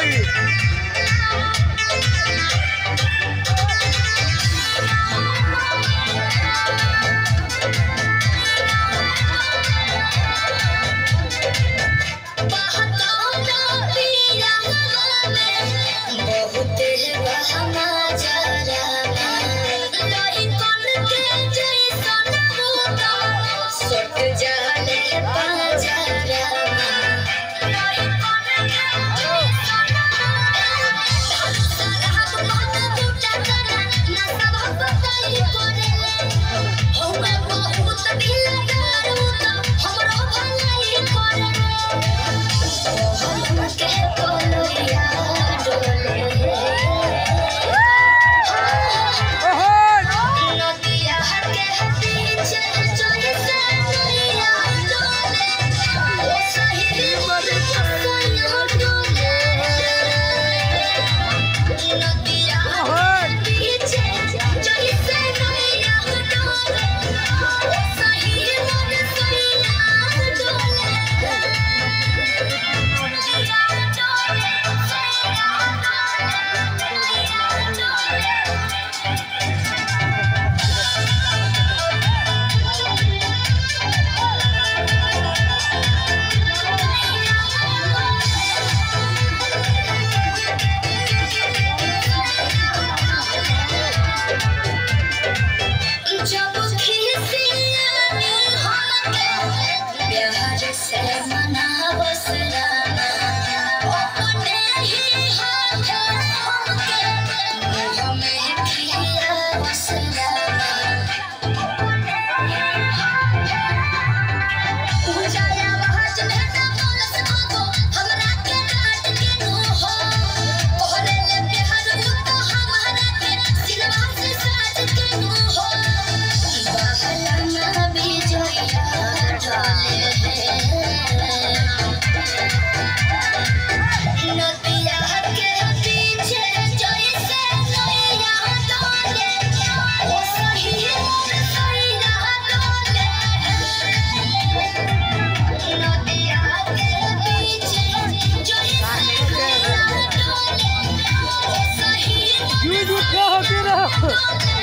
चाहिए Oh,